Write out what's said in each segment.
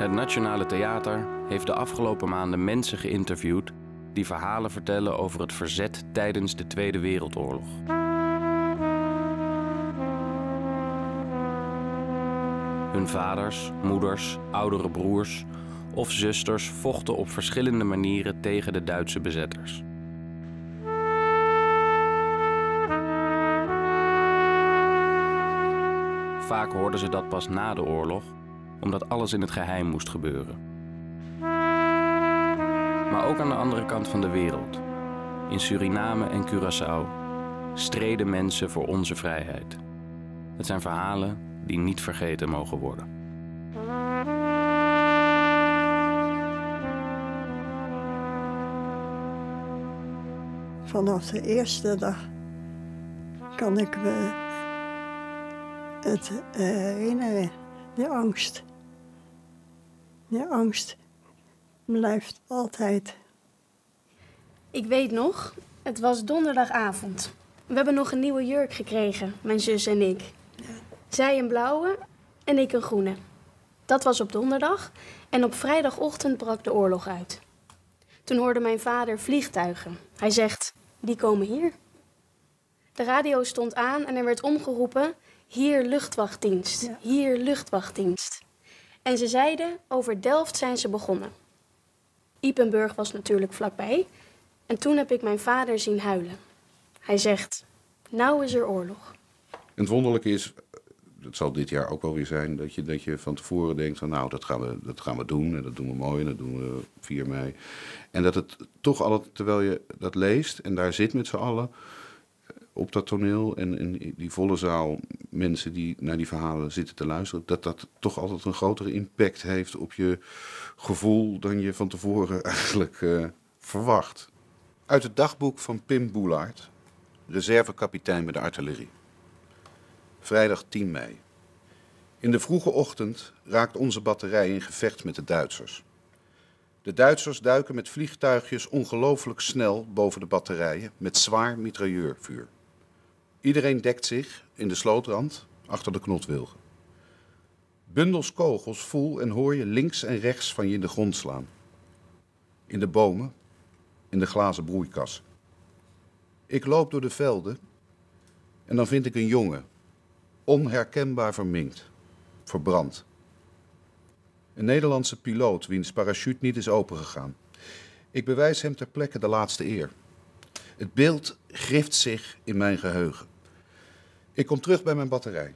Het Nationale Theater heeft de afgelopen maanden mensen geïnterviewd die verhalen vertellen over het verzet tijdens de Tweede Wereldoorlog. Hun vaders, moeders, oudere broers of zusters vochten op verschillende manieren tegen de Duitse bezetters. Vaak hoorden ze dat pas na de oorlog, omdat alles in het geheim moest gebeuren. Maar ook aan de andere kant van de wereld, in Suriname en Curaçao, streden mensen voor onze vrijheid. Het zijn verhalen die niet vergeten mogen worden. Vanaf de eerste dag kan ik me het herinneren, die angst. Die angst blijft altijd. Ik weet nog, het was donderdagavond. We hebben nog een nieuwe jurk gekregen, mijn zus en ik. Zij een blauwe en ik een groene. Dat was op donderdag en op vrijdagochtend brak de oorlog uit. Toen hoorde mijn vader vliegtuigen. Hij zegt: Die komen hier. De radio stond aan en er werd omgeroepen: Hier luchtwachtdienst, hier luchtwachtdienst. En ze zeiden: Over Delft zijn ze begonnen. Ipenburg was natuurlijk vlakbij. En toen heb ik mijn vader zien huilen. Hij zegt: Nou is er oorlog. En het wonderlijke is, het zal dit jaar ook wel weer zijn, dat je, dat je van tevoren denkt van nou, dat gaan, we, dat gaan we doen en dat doen we mooi en dat doen we 4 mei. En dat het toch altijd, terwijl je dat leest en daar zit met z'n allen op dat toneel en in die volle zaal mensen die naar die verhalen zitten te luisteren, dat dat toch altijd een grotere impact heeft op je gevoel dan je van tevoren eigenlijk uh, verwacht. Uit het dagboek van Pim Boelaert, reservekapitein bij de artillerie. Vrijdag 10 mei. In de vroege ochtend raakt onze batterij in gevecht met de Duitsers. De Duitsers duiken met vliegtuigjes ongelooflijk snel boven de batterijen met zwaar mitrailleurvuur. Iedereen dekt zich in de slootrand achter de knotwilgen. Bundels kogels voel en hoor je links en rechts van je in de grond slaan. In de bomen, in de glazen broeikas. Ik loop door de velden en dan vind ik een jongen, onherkenbaar verminkt, verbrand. Een Nederlandse piloot wiens parachute niet is opengegaan. Ik bewijs hem ter plekke de laatste eer. Het beeld grift zich in mijn geheugen. Ik kom terug bij mijn batterij.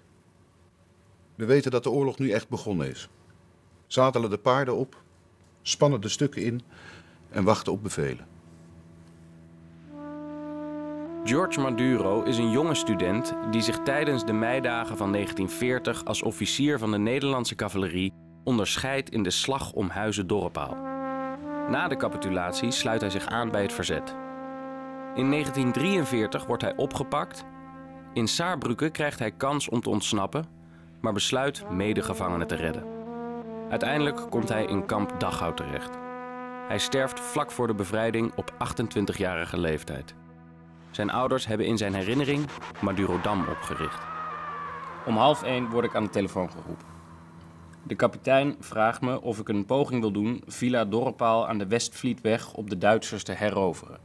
We weten dat de oorlog nu echt begonnen is. Zadelen de paarden op, spannen de stukken in en wachten op bevelen. George Maduro is een jonge student die zich tijdens de meidagen van 1940 als officier van de Nederlandse cavalerie onderscheidt in de slag om Huizen Dorrepaal. Na de capitulatie sluit hij zich aan bij het verzet. In 1943 wordt hij opgepakt. In Saarbrücken krijgt hij kans om te ontsnappen, maar besluit medegevangenen te redden. Uiteindelijk komt hij in kamp Dachau terecht. Hij sterft vlak voor de bevrijding op 28-jarige leeftijd. Zijn ouders hebben in zijn herinnering Madurodam opgericht. Om half één word ik aan de telefoon geroepen. De kapitein vraagt me of ik een poging wil doen Villa Dorrepaal aan de Westvlietweg op de Duitsers te heroveren.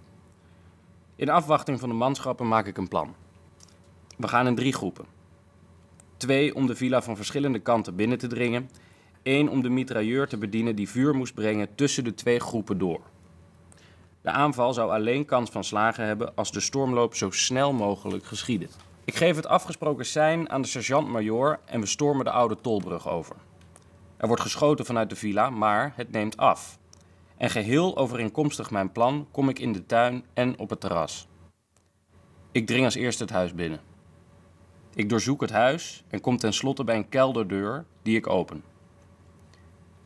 In afwachting van de manschappen maak ik een plan. We gaan in drie groepen. Twee om de villa van verschillende kanten binnen te dringen. één om de mitrailleur te bedienen die vuur moest brengen tussen de twee groepen door. De aanval zou alleen kans van slagen hebben als de stormloop zo snel mogelijk geschiedde. Ik geef het afgesproken sein aan de sergeant-majoor en we stormen de oude tolbrug over. Er wordt geschoten vanuit de villa, maar het neemt af. En geheel overeenkomstig mijn plan kom ik in de tuin en op het terras. Ik dring als eerste het huis binnen. Ik doorzoek het huis en kom tenslotte bij een kelderdeur die ik open.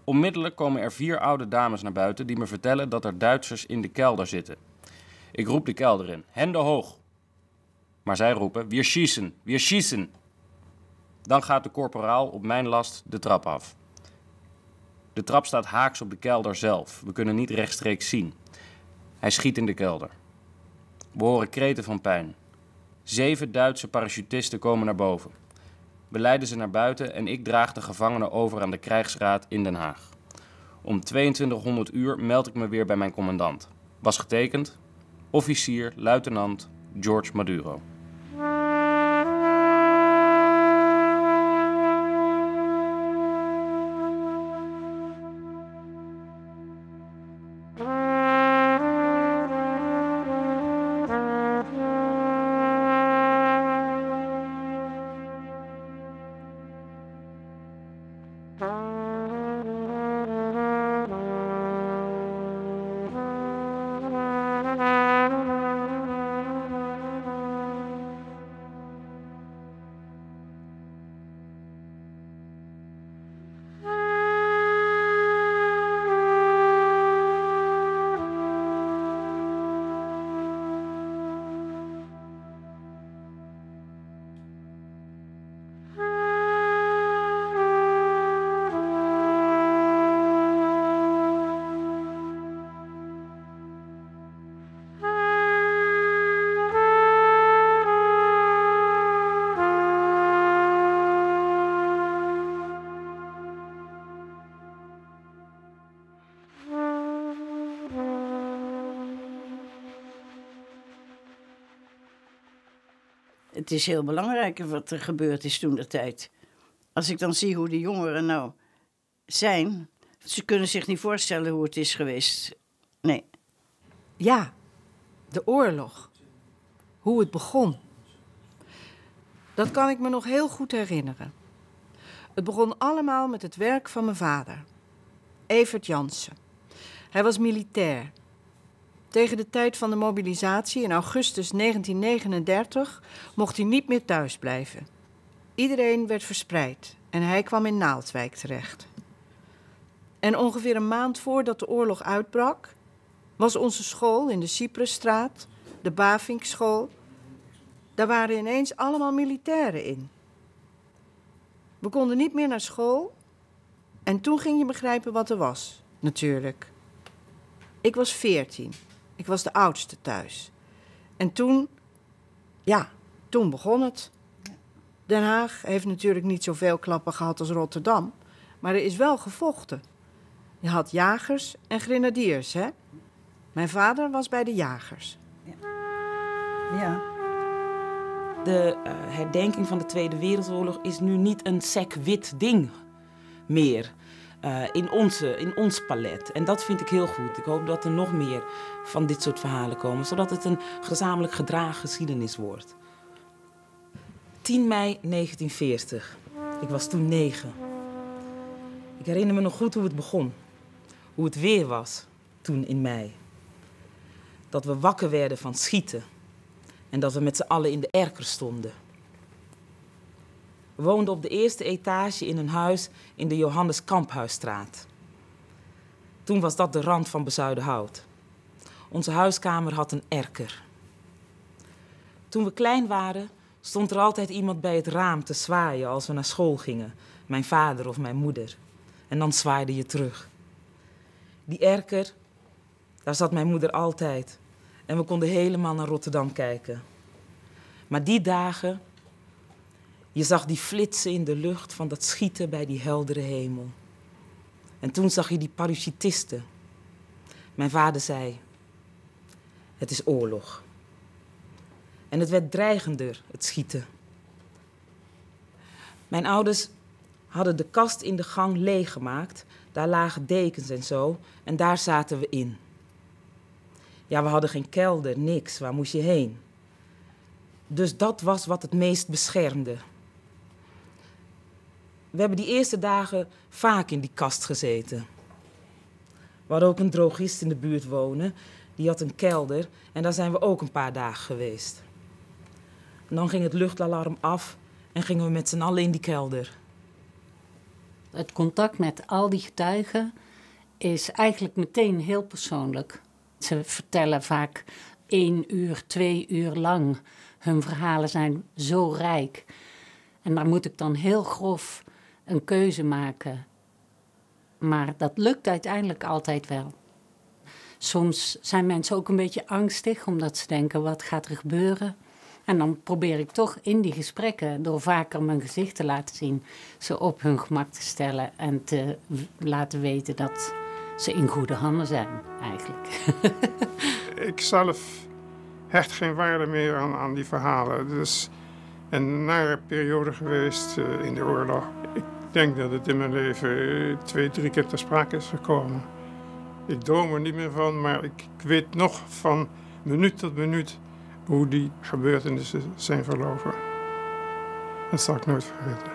Onmiddellijk komen er vier oude dames naar buiten die me vertellen dat er Duitsers in de kelder zitten. Ik roep de kelder in, hende hoog. Maar zij roepen, wir schießen, wir schießen. Dan gaat de korporaal op mijn last de trap af. De trap staat haaks op de kelder zelf. We kunnen niet rechtstreeks zien. Hij schiet in de kelder. We horen kreten van pijn. Zeven Duitse parachutisten komen naar boven. We leiden ze naar buiten en ik draag de gevangenen over aan de krijgsraad in Den Haag. Om 2200 uur meld ik me weer bij mijn commandant. Was getekend officier luitenant George Maduro. Is heel belangrijk wat er gebeurd is toen de tijd. Als ik dan zie hoe de jongeren nou zijn, ze kunnen zich niet voorstellen hoe het is geweest. Nee. Ja, de oorlog. Hoe het begon. Dat kan ik me nog heel goed herinneren. Het begon allemaal met het werk van mijn vader, Evert Jansen. Hij was militair tegen de tijd van de mobilisatie in augustus 1939 mocht hij niet meer thuis blijven. Iedereen werd verspreid en hij kwam in Naaldwijk terecht. En ongeveer een maand voordat de oorlog uitbrak, was onze school in de Cyprusstraat, de Bavinkschool, daar waren ineens allemaal militairen in. We konden niet meer naar school en toen ging je begrijpen wat er was, natuurlijk. Ik was veertien. Ik was de oudste thuis. En toen, ja, toen begon het. Den Haag heeft natuurlijk niet zoveel klappen gehad als Rotterdam, maar er is wel gevochten. Je had jagers en grenadiers, hè? Mijn vader was bij de jagers. Ja. ja. De uh, herdenking van de Tweede Wereldoorlog is nu niet een sec wit ding meer. Uh, in, onze, in ons palet. En dat vind ik heel goed. Ik hoop dat er nog meer van dit soort verhalen komen, zodat het een gezamenlijk gedragen geschiedenis wordt. 10 mei 1940. Ik was toen negen. Ik herinner me nog goed hoe het begon. Hoe het weer was toen in mei. Dat we wakker werden van schieten. En dat we met z'n allen in de erker stonden. We woonden op de eerste etage in een huis in de Johannes Kamphuisstraat. Toen was dat de rand van Bezuidenhout. Onze huiskamer had een erker. Toen we klein waren, stond er altijd iemand bij het raam te zwaaien als we naar school gingen. Mijn vader of mijn moeder. En dan zwaaide je terug. Die erker, daar zat mijn moeder altijd. En we konden helemaal naar Rotterdam kijken. Maar die dagen je zag die flitsen in de lucht van dat schieten bij die heldere hemel. En toen zag je die parachutisten. Mijn vader zei: Het is oorlog. En het werd dreigender, het schieten. Mijn ouders hadden de kast in de gang leeggemaakt. Daar lagen dekens en zo. En daar zaten we in. Ja, we hadden geen kelder, niks. Waar moest je heen? Dus dat was wat het meest beschermde we hebben die eerste dagen vaak in die kast gezeten. Hadden ook een drogist in de buurt wonen. Die had een kelder en daar zijn we ook een paar dagen geweest. Dan ging het luchtalarm af en gingen we met z'n allen in die kelder. Het contact met al die getuigen is eigenlijk meteen heel persoonlijk. Ze vertellen vaak één uur, twee uur lang. Hun verhalen zijn zo rijk. En daar moet ik dan heel grof een keuze maken. Maar dat lukt uiteindelijk altijd wel. Soms zijn mensen ook een beetje angstig omdat ze denken: wat gaat er gebeuren? En dan probeer ik toch in die gesprekken, door vaker mijn gezicht te laten zien, ze op hun gemak te stellen en te laten weten dat ze in goede handen zijn, eigenlijk. ik zelf hecht geen waarde meer aan, aan die verhalen. Dus een nare periode geweest uh, in de oorlog. Ik denk dat het in mijn leven twee, drie keer ter sprake is gekomen. Ik droom er niet meer van, maar ik, ik weet nog van minuut tot minuut hoe die gebeurtenissen zijn verlopen. Dat zal ik nooit vergeten.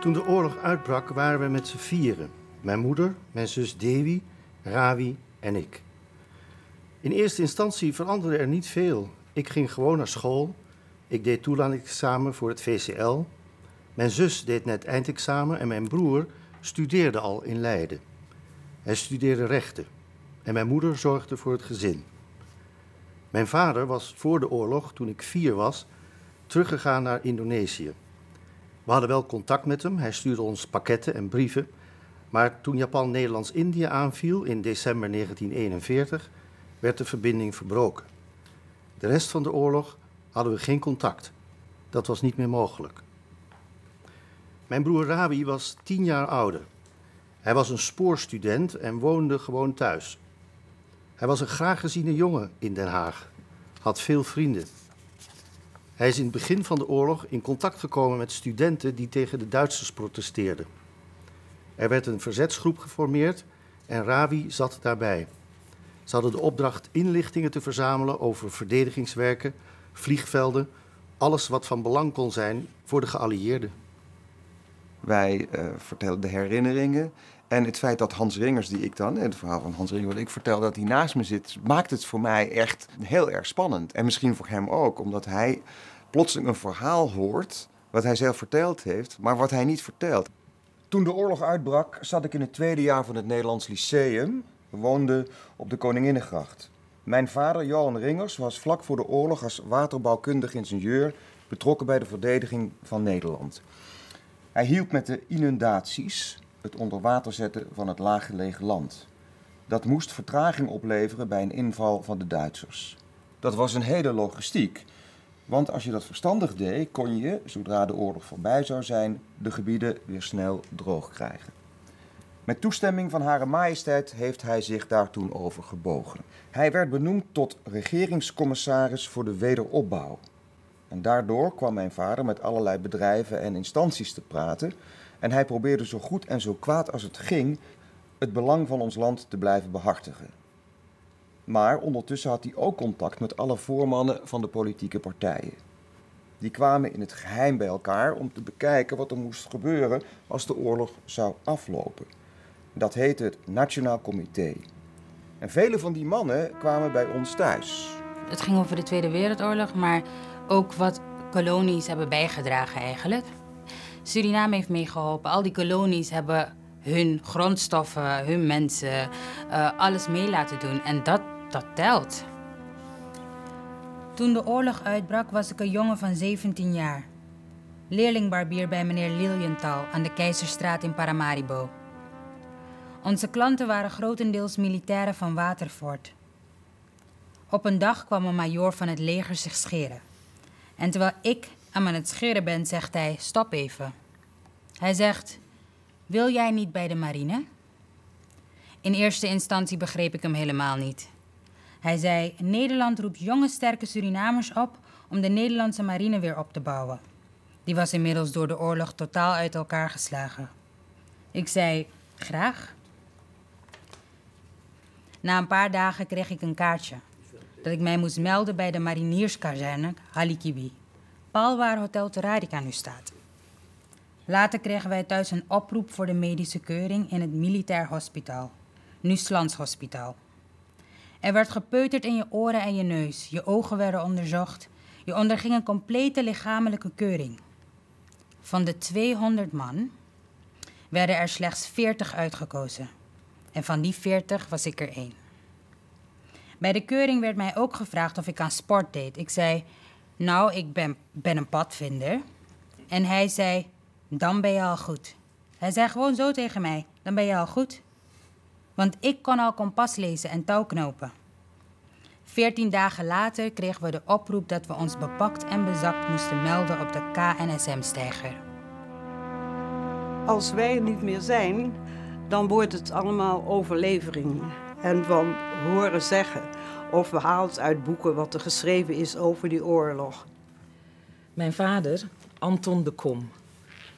Toen de oorlog uitbrak waren we met z'n vieren. Mijn moeder, mijn zus Dewi, Ravi en ik. In eerste instantie veranderde er niet veel. Ik ging gewoon naar school. Ik deed toelatingsexamen voor het VCL. Mijn zus deed net eindexamen en mijn broer studeerde al in Leiden. Hij studeerde rechten en mijn moeder zorgde voor het gezin. Mijn vader was voor de oorlog, toen ik vier was, teruggegaan naar Indonesië. We hadden wel contact met hem, hij stuurde ons pakketten en brieven. Maar toen Japan Nederlands-Indië aanviel in december 1941, werd de verbinding verbroken. De rest van de oorlog hadden we geen contact. Dat was niet meer mogelijk. Mijn broer Rabi was tien jaar ouder. Hij was een spoorstudent en woonde gewoon thuis. Hij was een graag geziene jongen in Den Haag, had veel vrienden. Hij is in het begin van de oorlog in contact gekomen met studenten die tegen de Duitsers protesteerden. Er werd een verzetsgroep geformeerd en Ravi zat daarbij. Ze hadden de opdracht inlichtingen te verzamelen over verdedigingswerken, vliegvelden, alles wat van belang kon zijn voor de geallieerden. Wij uh, vertellen de herinneringen en het feit dat Hans Ringers, die ik dan, het verhaal van Hans Ringers wat ik vertel, dat hij naast me zit, maakt het voor mij echt heel erg spannend. En misschien voor hem ook, omdat hij plotseling een verhaal hoort wat hij zelf verteld heeft, maar wat hij niet vertelt. Toen de oorlog uitbrak, zat ik in het tweede jaar van het Nederlands Lyceum. We woonden op de Koninginnengracht. Mijn vader, Johan Ringers, was vlak voor de oorlog als waterbouwkundig ingenieur betrokken bij de verdediging van Nederland. Hij hielp met de inundaties, het onder water zetten van het laaggelegen land. Dat moest vertraging opleveren bij een inval van de Duitsers. Dat was een hele logistiek. Want als je dat verstandig deed, kon je, zodra de oorlog voorbij zou zijn, de gebieden weer snel droog krijgen. Met toestemming van Hare Majesteit heeft hij zich daar toen over gebogen. Hij werd benoemd tot regeringscommissaris voor de wederopbouw. En daardoor kwam mijn vader met allerlei bedrijven en instanties te praten. En hij probeerde zo goed en zo kwaad als het ging het belang van ons land te blijven behartigen. Maar ondertussen had hij ook contact met alle voormannen van de politieke partijen. Die kwamen in het geheim bij elkaar om te bekijken wat er moest gebeuren als de oorlog zou aflopen. Dat heette het Nationaal Comité. En vele van die mannen kwamen bij ons thuis. Het ging over de Tweede Wereldoorlog, maar ook wat kolonies hebben bijgedragen eigenlijk. Suriname heeft meegeholpen. Al die kolonies hebben hun grondstoffen, hun mensen, uh, alles mee laten doen. En dat, dat telt. Toen de oorlog uitbrak was ik een jongen van 17 jaar. Leerlingbarbier bij meneer Lilienthal aan de Keizerstraat in Paramaribo. Onze klanten waren grotendeels militairen van Waterfort. Op een dag kwam een majoor van het leger zich scheren. En terwijl ik aan het scheren ben, zegt hij: Stop even. Hij zegt: Wil jij niet bij de marine? In eerste instantie begreep ik hem helemaal niet. Hij zei: Nederland roept jonge, sterke Surinamers op om de Nederlandse marine weer op te bouwen. Die was inmiddels door de oorlog totaal uit elkaar geslagen. Ik zei: Graag. Na een paar dagen kreeg ik een kaartje dat ik mij moest melden bij de marinierskazerne Halikibi, pal waar Hotel Terrarica nu staat. Later kregen wij thuis een oproep voor de medische keuring in het militair hospitaal, nu Hospitaal. Er werd gepeuterd in je oren en je neus, je ogen werden onderzocht, je onderging een complete lichamelijke keuring. Van de 200 man werden er slechts 40 uitgekozen. En van die 40 was ik er één. Bij de keuring werd mij ook gevraagd of ik aan sport deed. Ik zei, nou, ik ben, ben een padvinder. En hij zei, dan ben je al goed. Hij zei gewoon zo tegen mij, dan ben je al goed. Want ik kon al kompas lezen en touwknopen. Veertien dagen later kregen we de oproep dat we ons bepakt en bezakt moesten melden op de KNSM-steiger. Als wij er niet meer zijn, dan wordt het allemaal overlevering. En van horen zeggen of verhaald uit boeken wat er geschreven is over die oorlog. Mijn vader, Anton de Kom,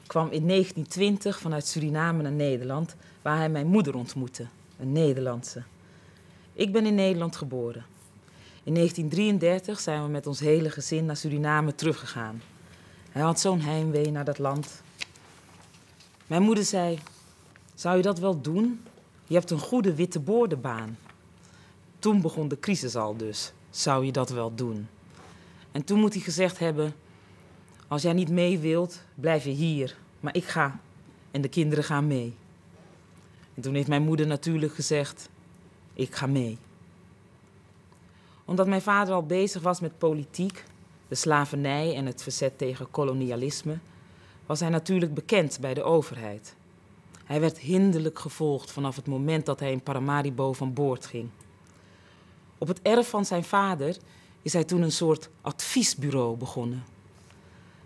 kwam in 1920 vanuit Suriname naar Nederland, waar hij mijn moeder ontmoette, een Nederlandse. Ik ben in Nederland geboren. In 1933 zijn we met ons hele gezin naar Suriname teruggegaan. Hij had zo'n heimwee naar dat land. Mijn moeder zei: Zou je dat wel doen? Je hebt een goede witte boordenbaan. Toen begon de crisis al dus. Zou je dat wel doen? En toen moet hij gezegd hebben: Als jij niet mee wilt, blijf je hier. Maar ik ga. En de kinderen gaan mee. En toen heeft mijn moeder natuurlijk gezegd: Ik ga mee. Omdat mijn vader al bezig was met politiek, de slavernij en het verzet tegen kolonialisme, was hij natuurlijk bekend bij de overheid. Hij werd hinderlijk gevolgd vanaf het moment dat hij in Paramaribo van boord ging. Op het erf van zijn vader is hij toen een soort adviesbureau begonnen.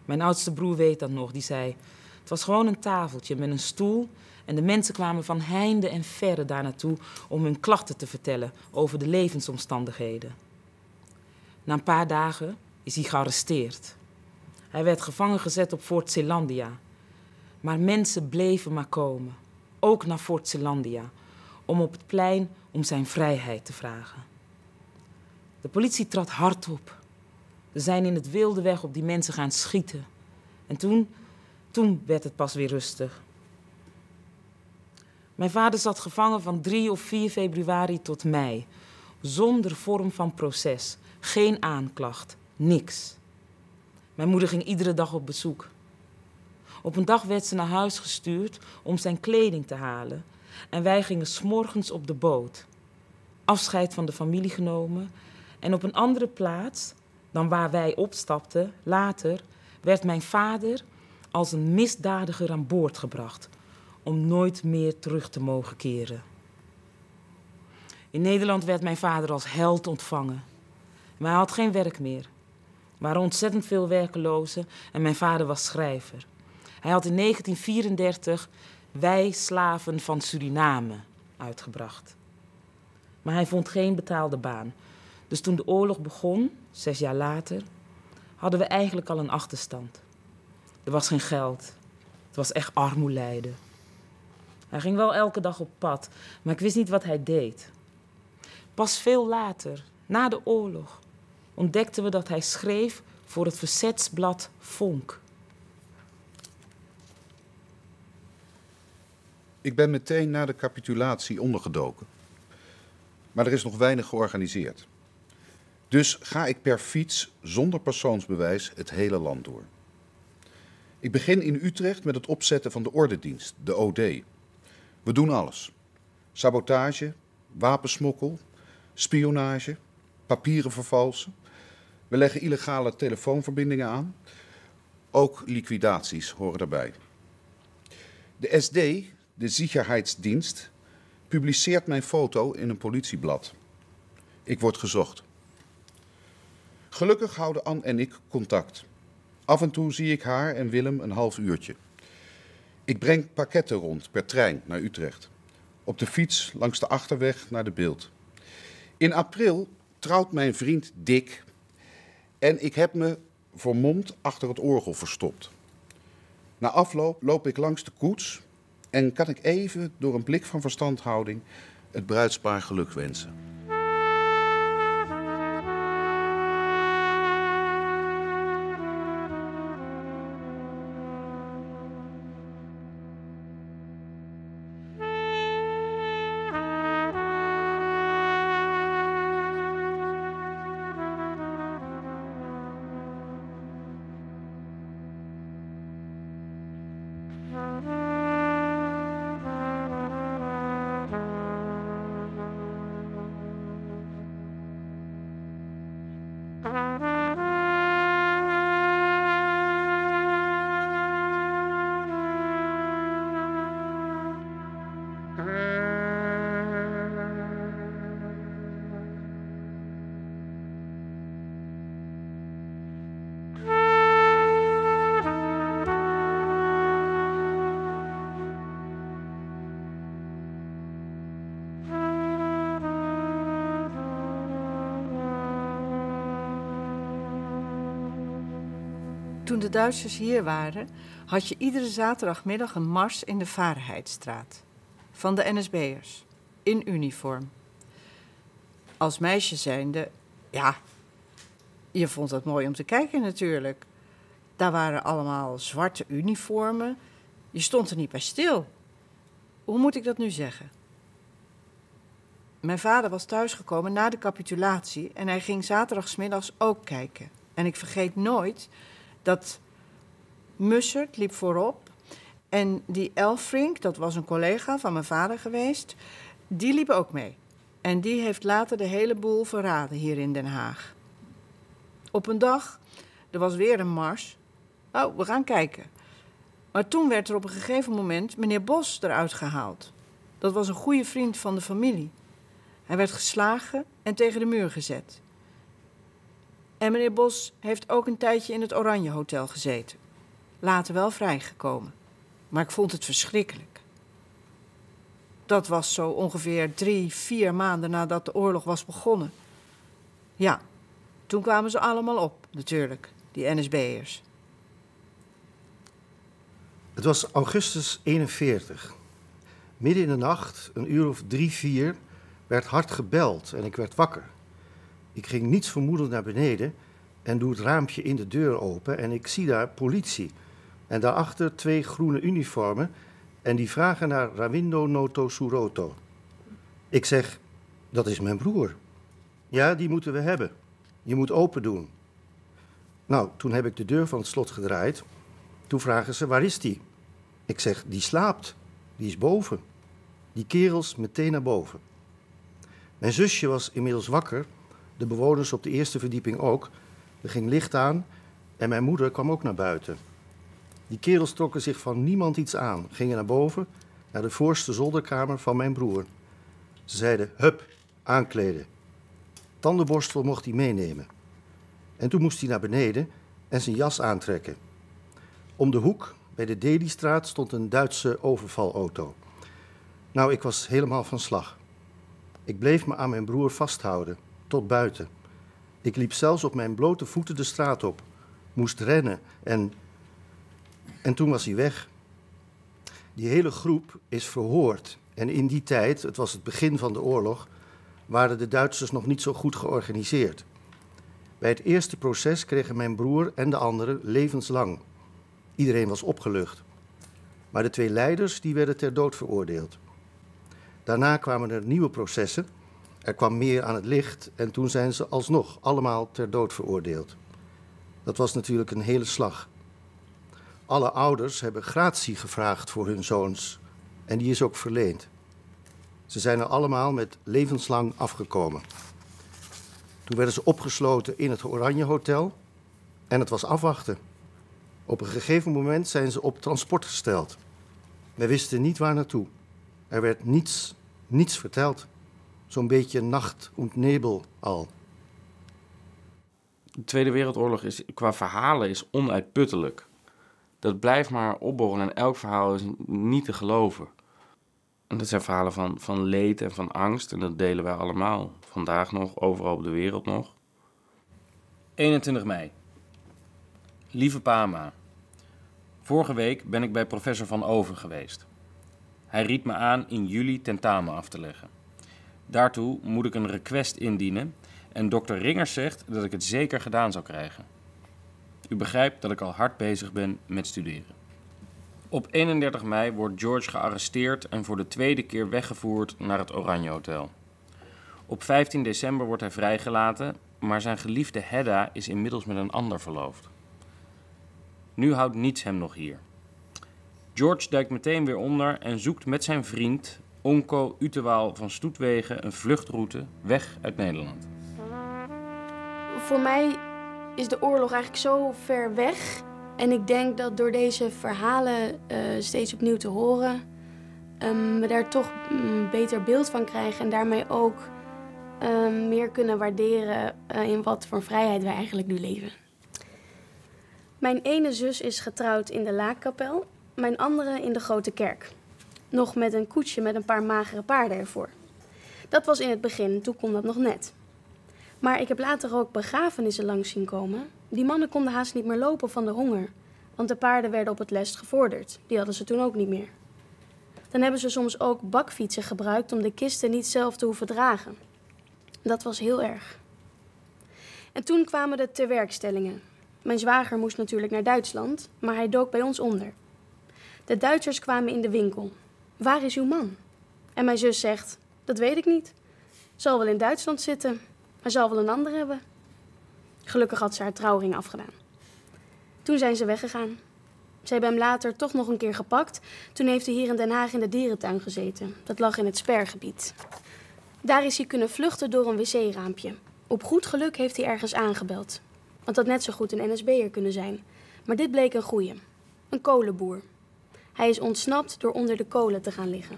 Mijn oudste broer weet dat nog, die zei: Het was gewoon een tafeltje met een stoel en de mensen kwamen van heinde en verre daar naartoe om hun klachten te vertellen over de levensomstandigheden. Na een paar dagen is hij gearresteerd. Hij werd gevangen gezet op Fort Zeelandia. Maar mensen bleven maar komen, ook naar Fort Zeelandia, om op het plein om zijn vrijheid te vragen. De politie trad hard op. Ze zijn in het wilde weg op die mensen gaan schieten. En toen, toen werd het pas weer rustig. Mijn vader zat gevangen van 3 of 4 februari tot mei, zonder vorm van proces, geen aanklacht, niks. Mijn moeder ging iedere dag op bezoek. Op een dag werd ze naar huis gestuurd om zijn kleding te halen en wij gingen s'morgens op de boot. Afscheid van de familie genomen en op een andere plaats dan waar wij opstapten, later, werd mijn vader als een misdadiger aan boord gebracht om nooit meer terug te mogen keren. In Nederland werd mijn vader als held ontvangen. Maar hij had geen werk meer. Er waren ontzettend veel werkelozen en mijn vader was schrijver. Hij had in 1934 Wij slaven van Suriname uitgebracht. Maar hij vond geen betaalde baan. Dus toen de oorlog begon, zes jaar later, hadden we eigenlijk al een achterstand. Er was geen geld. Het was echt armoelijden. Hij ging wel elke dag op pad, maar ik wist niet wat hij deed. Pas veel later, na de oorlog, ontdekten we dat hij schreef voor het verzetsblad Vonk. Ik ben meteen na de capitulatie ondergedoken. Maar er is nog weinig georganiseerd. Dus ga ik per fiets zonder persoonsbewijs het hele land door. Ik begin in Utrecht met het opzetten van de ordendienst, de OD. We doen alles. Sabotage, wapensmokkel, spionage, papieren vervalsen. We leggen illegale telefoonverbindingen aan. Ook liquidaties horen daarbij. De SD, de Sicherheidsdienst, publiceert mijn foto in een politieblad. Ik word gezocht. Gelukkig houden Anne en ik contact. Af en toe zie ik haar en Willem een half uurtje. Ik breng pakketten rond per trein naar Utrecht. Op de fiets langs de achterweg naar de beeld. In april trouwt mijn vriend Dick en ik heb me vermomd achter het orgel verstopt. Na afloop loop ik langs de koets en kan ik even door een blik van verstandhouding het bruidspaar geluk wensen. De Duitsers hier waren, had je iedere zaterdagmiddag een mars in de Varenheidstraat. Van de NSB'ers. In uniform. Als meisje zijnde, ja, je vond het mooi om te kijken natuurlijk. Daar waren allemaal zwarte uniformen. Je stond er niet bij stil. Hoe moet ik dat nu zeggen? Mijn vader was thuisgekomen na de capitulatie en hij ging zaterdagsmiddags ook kijken. En ik vergeet nooit dat Mussert liep voorop en die Elfrink, dat was een collega van mijn vader geweest, die liep ook mee. En die heeft later de hele boel verraden hier in Den Haag. Op een dag, er was weer een mars. Oh, we gaan kijken. Maar toen werd er op een gegeven moment meneer Bos eruit gehaald. Dat was een goede vriend van de familie. Hij werd geslagen en tegen de muur gezet. En meneer Bos heeft ook een tijdje in het Oranje Hotel gezeten. Later wel vrijgekomen. Maar ik vond het verschrikkelijk. Dat was zo ongeveer drie, vier maanden nadat de oorlog was begonnen. Ja, toen kwamen ze allemaal op, natuurlijk, die NSB'ers. Het was augustus 41. Midden in de nacht, een uur of drie, vier, werd hard gebeld en ik werd wakker. Ik ging niets vermoedend naar beneden en doe het raampje in de deur open en ik zie daar politie. En daarachter twee groene uniformen en die vragen naar Rawindo Noto Suroto. Ik zeg, dat is mijn broer. Ja, die moeten we hebben. Je moet open doen. Nou, toen heb ik de deur van het slot gedraaid. Toen vragen ze, waar is die? Ik zeg, die slaapt. Die is boven. Die kerels meteen naar boven. Mijn zusje was inmiddels wakker. De bewoners op de eerste verdieping ook. Er ging licht aan en mijn moeder kwam ook naar buiten. Die kerels trokken zich van niemand iets aan, gingen naar boven, naar de voorste zolderkamer van mijn broer. Ze zeiden, hup, aankleden. Tandenborstel mocht hij meenemen. En toen moest hij naar beneden en zijn jas aantrekken. Om de hoek, bij de Delistraat, stond een Duitse overvalauto. Nou, ik was helemaal van slag. Ik bleef me aan mijn broer vasthouden, tot buiten. Ik liep zelfs op mijn blote voeten de straat op, moest rennen en. En toen was hij weg. Die hele groep is verhoord. En in die tijd, het was het begin van de oorlog, waren de Duitsers nog niet zo goed georganiseerd. Bij het eerste proces kregen mijn broer en de anderen levenslang. Iedereen was opgelucht. Maar de twee leiders die werden ter dood veroordeeld. Daarna kwamen er nieuwe processen. Er kwam meer aan het licht en toen zijn ze alsnog allemaal ter dood veroordeeld. Dat was natuurlijk een hele slag. Alle ouders hebben gratie gevraagd voor hun zoons en die is ook verleend. Ze zijn er allemaal met levenslang afgekomen. Toen werden ze opgesloten in het Oranje Hotel en het was afwachten. Op een gegeven moment zijn ze op transport gesteld. Wij wisten niet waar naartoe. Er werd niets, niets verteld. Zo'n beetje nacht en nebel al. De Tweede Wereldoorlog is qua verhalen is onuitputtelijk. Dat blijft maar opborrelen en elk verhaal is niet te geloven. En dat zijn verhalen van, van leed en van angst en dat delen wij allemaal. Vandaag nog, overal op de wereld nog. 21 mei. Lieve Pama, vorige week ben ik bij professor Van Over geweest. Hij riep me aan in juli tentamen af te leggen. Daartoe moet ik een request indienen en dokter Ringers zegt dat ik het zeker gedaan zal krijgen. U begrijpt dat ik al hard bezig ben met studeren. Op 31 mei wordt George gearresteerd en voor de tweede keer weggevoerd naar het Oranje Hotel. Op 15 december wordt hij vrijgelaten, maar zijn geliefde Hedda is inmiddels met een ander verloofd. Nu houdt niets hem nog hier. George duikt meteen weer onder en zoekt met zijn vriend Onko Utewaal van Stoetwegen een vluchtroute weg uit Nederland. Voor mij is de oorlog eigenlijk zo ver weg. En ik denk dat door deze verhalen uh, steeds opnieuw te horen, um, we daar toch een beter beeld van krijgen. En daarmee ook um, meer kunnen waarderen uh, in wat voor vrijheid wij eigenlijk nu leven. Mijn ene zus is getrouwd in de Laakkapel, mijn andere in de Grote Kerk. Nog met een koetsje met een paar magere paarden ervoor. Dat was in het begin, toen kon dat nog net. Maar ik heb later ook begrafenissen langs zien komen Die mannen konden haast niet meer lopen van de honger, want de paarden werden op het lest gevorderd. Die hadden ze toen ook niet meer. Dan hebben ze soms ook bakfietsen gebruikt om de kisten niet zelf te hoeven dragen. Dat was heel erg. En toen kwamen de tewerkstellingen. Mijn zwager moest natuurlijk naar Duitsland, maar hij dook bij ons onder. De Duitsers kwamen in de winkel. Waar is uw man? En mijn zus zegt: Dat weet ik niet. Zal wel in Duitsland zitten. Hij zal wel een ander hebben. Gelukkig had ze haar trouwring afgedaan. Toen zijn ze weggegaan. Ze hebben hem later toch nog een keer gepakt. Toen heeft hij hier in Den Haag in de dierentuin gezeten. Dat lag in het spergebied. Daar is hij kunnen vluchten door een wc-raampje. Op goed geluk heeft hij ergens aangebeld. Want dat net zo goed een NSB'er kunnen zijn. Maar dit bleek een goeie. Een kolenboer. Hij is ontsnapt door onder de kolen te gaan liggen.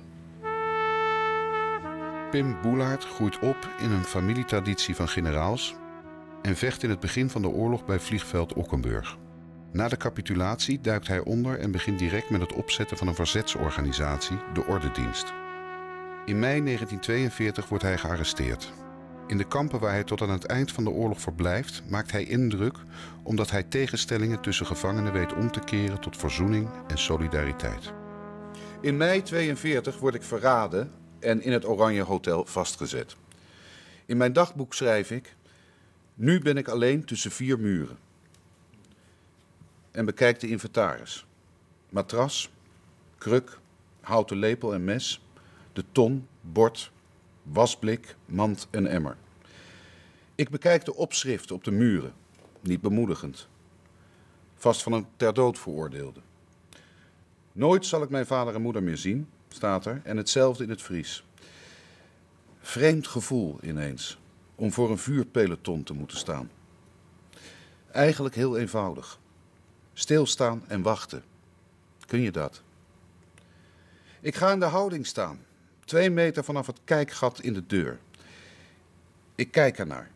Pim Boelaert groeit op in een familietraditie van generaals en vecht in het begin van de oorlog bij vliegveld Okkenburg. Na de capitulatie duikt hij onder en begint direct met het opzetten van een verzetsorganisatie, de Ordedienst. In mei 1942 wordt hij gearresteerd. In de kampen waar hij tot aan het eind van de oorlog verblijft, maakt hij indruk omdat hij tegenstellingen tussen gevangenen weet om te keren tot verzoening en solidariteit. In mei 42 word ik verraden en in het Oranje Hotel vastgezet. In mijn dagboek schrijf ik: Nu ben ik alleen tussen vier muren. En bekijk de inventaris: matras, kruk, houten lepel en mes, de ton, bord, wasblik, mand en emmer. Ik bekijk de opschriften op de muren, niet bemoedigend. Vast van een ter dood veroordeelde. Nooit zal ik mijn vader en moeder meer zien, staat er, en hetzelfde in het Fries. Vreemd gevoel ineens om voor een vuurpeloton te moeten staan. Eigenlijk heel eenvoudig. Stilstaan en wachten. Kun je dat? Ik ga in de houding staan, twee meter vanaf het kijkgat in de deur. Ik kijk ernaar.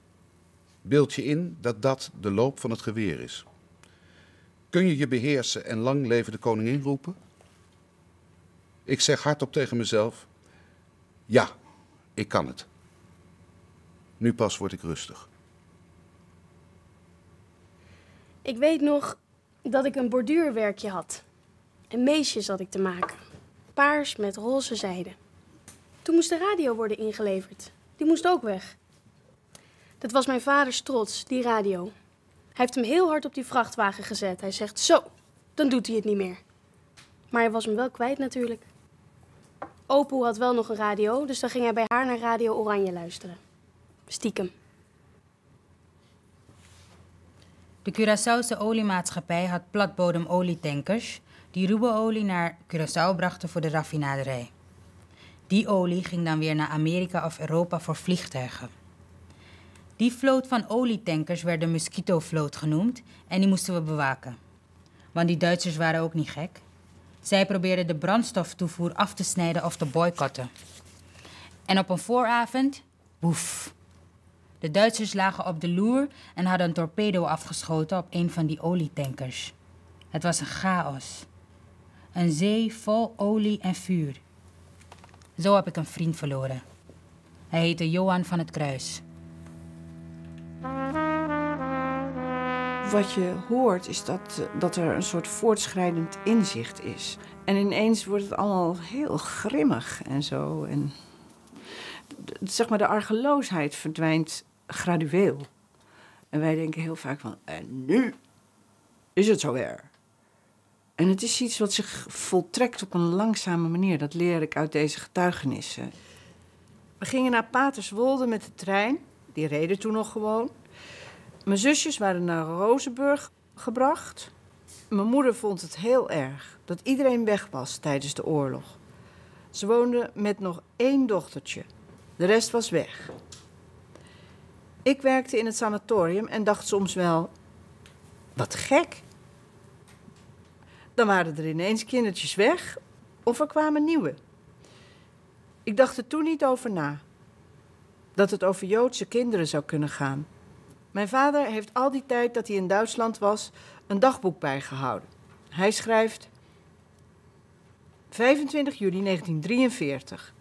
Beeld je in dat dat de loop van het geweer is. Kun je je beheersen en lang leven de koningin roepen? Ik zeg hardop tegen mezelf: Ja, ik kan het. Nu pas word ik rustig. Ik weet nog dat ik een borduurwerkje had. Een meisje zat ik te maken. Paars met roze zijde. Toen moest de radio worden ingeleverd. Die moest ook weg. Dat was mijn vaders trots, die radio. Hij heeft hem heel hard op die vrachtwagen gezet. Hij zegt, zo, dan doet hij het niet meer. Maar hij was hem wel kwijt natuurlijk. Opoe had wel nog een radio, dus dan ging hij bij haar naar Radio Oranje luisteren. Stiekem. De Curaçaose oliemaatschappij had platbodemolietankers die ruwe olie naar Curaçao brachten voor de raffinaderij. Die olie ging dan weer naar Amerika of Europa voor vliegtuigen. Die vloot van olietankers werd de Mosquito-vloot genoemd en die moesten we bewaken. Want die Duitsers waren ook niet gek. Zij probeerden de brandstoftoevoer af te snijden of te boycotten. En op een vooravond, woef. De Duitsers lagen op de loer en hadden een torpedo afgeschoten op een van die olietankers. Het was een chaos. Een zee vol olie en vuur. Zo heb ik een vriend verloren. Hij heette Johan van het Kruis. Wat je hoort is dat, dat er een soort voortschrijdend inzicht is. En ineens wordt het allemaal heel grimmig en zo. En zeg maar, de argeloosheid verdwijnt gradueel. En wij denken heel vaak van, en nu is het zover. En het is iets wat zich voltrekt op een langzame manier. Dat leer ik uit deze getuigenissen. We gingen naar Paterswolde met de trein. Die reden toen nog gewoon. Mijn zusjes waren naar Rozenburg gebracht. Mijn moeder vond het heel erg dat iedereen weg was tijdens de oorlog. Ze woonde met nog één dochtertje. De rest was weg. Ik werkte in het sanatorium en dacht soms wel: wat gek. Dan waren er ineens kindertjes weg of er kwamen nieuwe. Ik dacht er toen niet over na. Dat het over Joodse kinderen zou kunnen gaan. Mijn vader heeft al die tijd dat hij in Duitsland was een dagboek bijgehouden. Hij schrijft 25 juli 1943.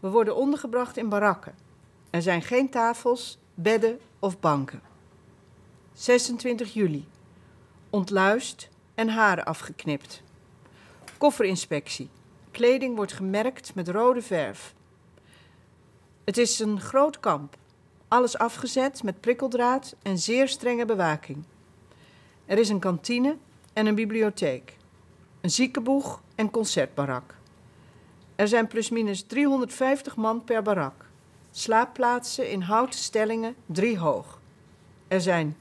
We worden ondergebracht in barakken. Er zijn geen tafels, bedden of banken. 26 juli. Ontluist en haren afgeknipt. Kofferinspectie. Kleding wordt gemerkt met rode verf. Het is een groot kamp. Alles afgezet met prikkeldraad en zeer strenge bewaking. Er is een kantine en een bibliotheek. Een ziekenboeg en concertbarak. Er zijn plusminus 350 man per barak. Slaapplaatsen in houten stellingen, drie hoog. Er zijn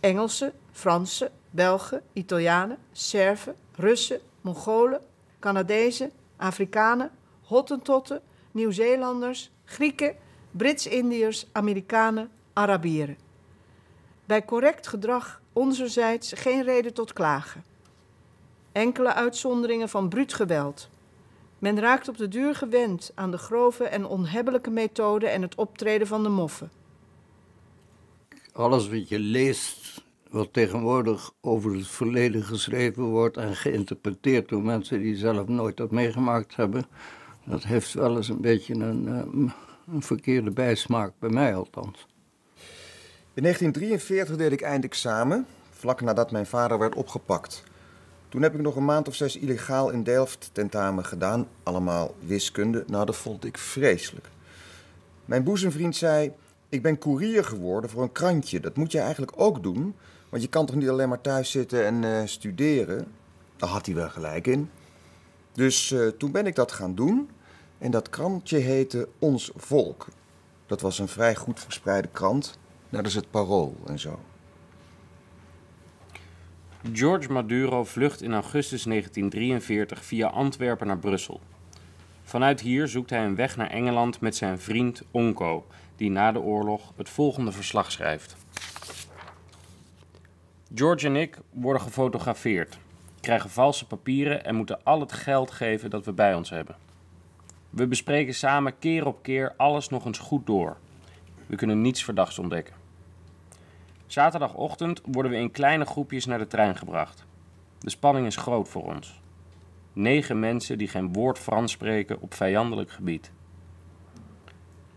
Engelsen, Fransen, Belgen, Italianen, Serven, Russen, Mongolen, Canadezen, Afrikanen, Hottentotten, Nieuw-Zeelanders, Grieken, Brits-Indiërs, Amerikanen, Arabieren. Bij correct gedrag onzerzijds geen reden tot klagen. Enkele uitzonderingen van bruut geweld. Men raakt op de duur gewend aan de grove en onhebbelijke methode en het optreden van de moffen. Alles wat je leest, wat tegenwoordig over het verleden geschreven wordt en geïnterpreteerd door mensen die zelf nooit dat meegemaakt hebben, dat heeft wel eens een beetje een, eh, een verkeerde bijsmaak, bij mij althans. In 1943 deed ik eindexamen, vlak nadat mijn vader werd opgepakt. Toen heb ik nog een maand of zes illegaal in Delft tentamen gedaan, allemaal wiskunde. Nou, dat vond ik vreselijk. Mijn boezemvriend zei: Ik ben koerier geworden voor een krantje. Dat moet je eigenlijk ook doen, want je kan toch niet alleen maar thuis zitten en uh, studeren? Daar had hij wel gelijk in. Dus uh, toen ben ik dat gaan doen. En dat krantje heette Ons Volk. Dat was een vrij goed verspreide krant. Net als het Parool en zo. George Maduro vlucht in augustus 1943 via Antwerpen naar Brussel. Vanuit hier zoekt hij een weg naar Engeland met zijn vriend Onko, die na de oorlog het volgende verslag schrijft. George en ik worden gefotografeerd, krijgen valse papieren en moeten al het geld geven dat we bij ons hebben. We bespreken samen keer op keer alles nog eens goed door. We kunnen niets verdachts ontdekken. Zaterdagochtend worden we in kleine groepjes naar de trein gebracht. De spanning is groot voor ons. Negen mensen die geen woord Frans spreken op vijandelijk gebied.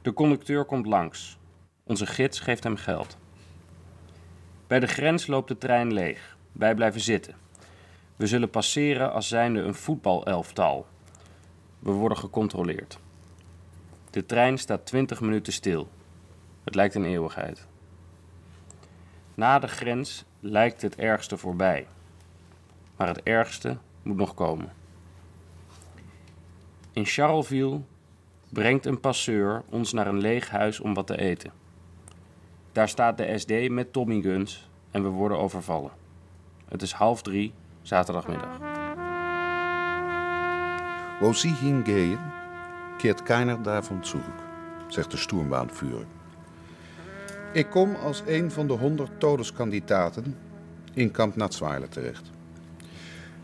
De conducteur komt langs. Onze gids geeft hem geld. Bij de grens loopt de trein leeg. Wij blijven zitten. We zullen passeren als zijnde een voetbalelftal. We worden gecontroleerd. De trein staat 20 minuten stil. Het lijkt een eeuwigheid. Na de grens lijkt het ergste voorbij. Maar het ergste moet nog komen. In Charleville brengt een passeur ons naar een leeg huis om wat te eten. Daar staat de SD met Tommy Guns en we worden overvallen. Het is half drie, zaterdagmiddag. Wo Sie hingehen, keert keiner daarvan zurück, zegt de Sturmbahnführer. Ik kom als een van de honderd todeskandidaten in kamp Natzweiler terecht.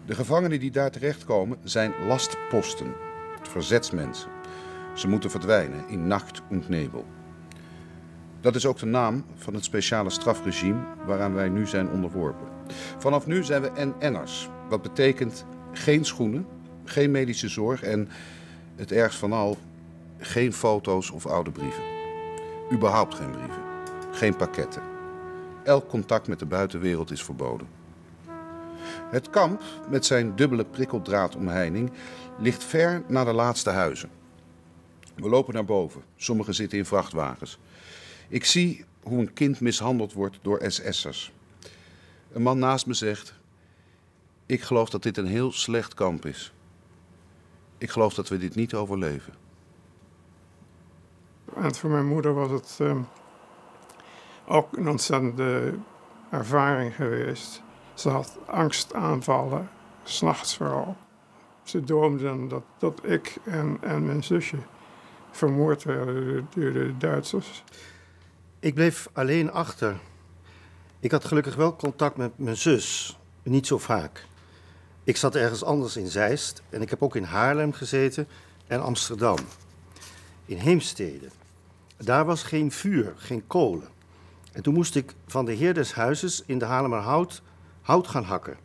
De gevangenen die daar terechtkomen zijn lastposten, verzetsmensen. Ze moeten verdwijnen in nacht en nebel. Dat is ook de naam van het speciale strafregime waaraan wij nu zijn onderworpen. Vanaf nu zijn we NN'ers, wat betekent geen schoenen, geen medische zorg en het ergst van al, geen foto's of oude brieven. Überhaupt geen brieven. Geen pakketten. Elk contact met de buitenwereld is verboden. Het kamp, met zijn dubbele prikkeldraadomheining, ligt ver naar de laatste huizen. We lopen naar boven. Sommigen zitten in vrachtwagens. Ik zie hoe een kind mishandeld wordt door SS'ers. Een man naast me zegt: Ik geloof dat dit een heel slecht kamp is. Ik geloof dat we dit niet overleven. En voor mijn moeder was het um, ook een ontzettende ervaring geweest. Ze had angstaanvallen, s'nachts vooral. Ze droomde dat, dat ik en, en mijn zusje vermoord werden door de Duitsers. Ik bleef alleen achter. Ik had gelukkig wel contact met mijn zus, niet zo vaak. Ik zat ergens anders in Zeist en ik heb ook in Haarlem gezeten en Amsterdam. In Heemstede. Daar was geen vuur, geen kolen. En toen moest ik van de heer des in de Haarlemmerhout hout gaan hakken.